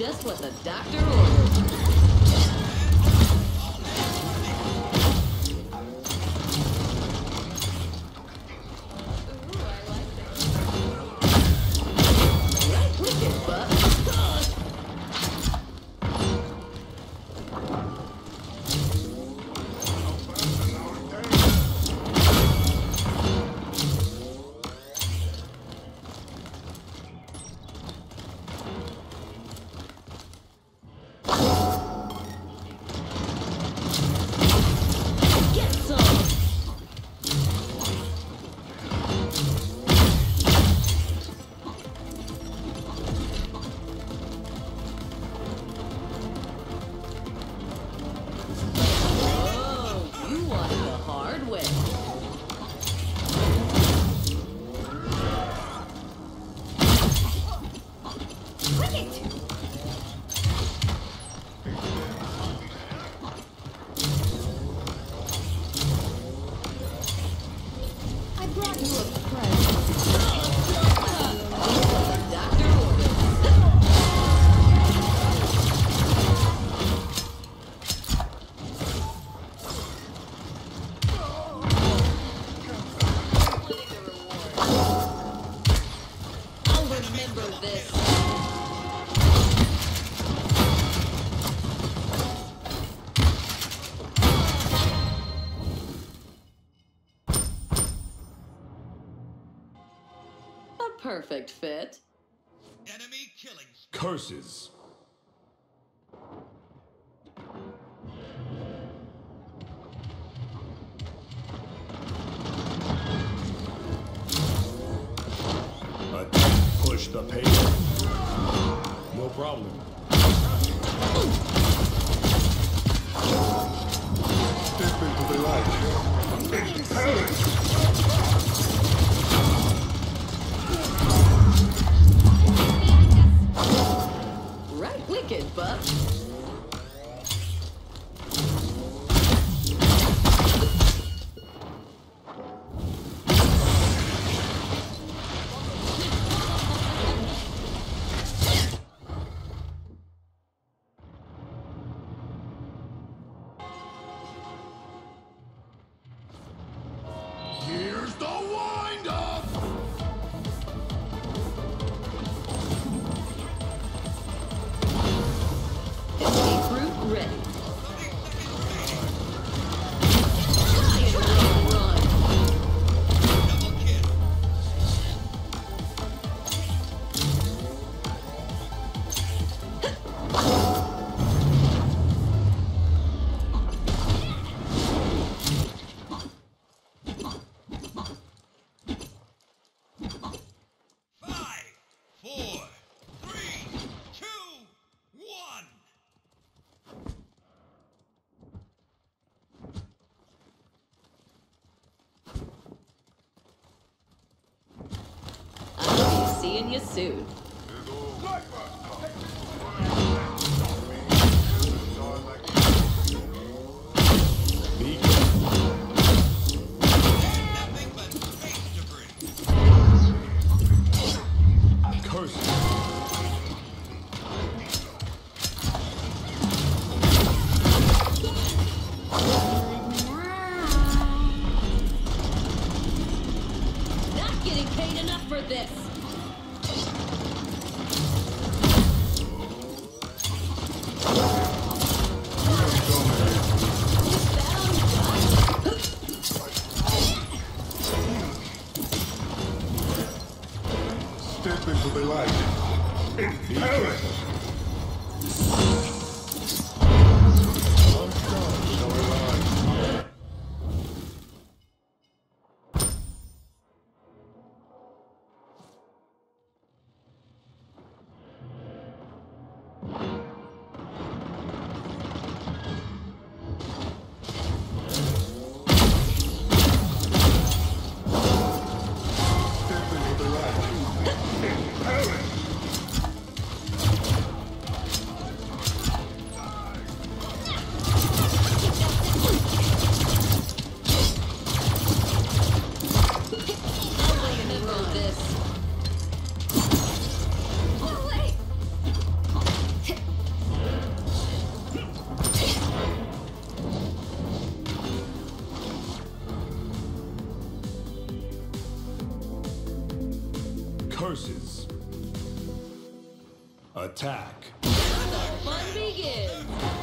just what the doctor ordered. it. I brought you a remember this. Perfect fit. Enemy killing. Curses. Push the paper. No problem. Step into the light. Permission Get bud. Virginia sued. Curses. Attack. Fun begins.